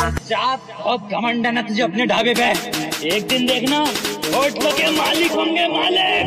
जात और घमंड है तुझे अपने ढाबे पे एक दिन देखना, होटल के मालिक होंगे मालिक।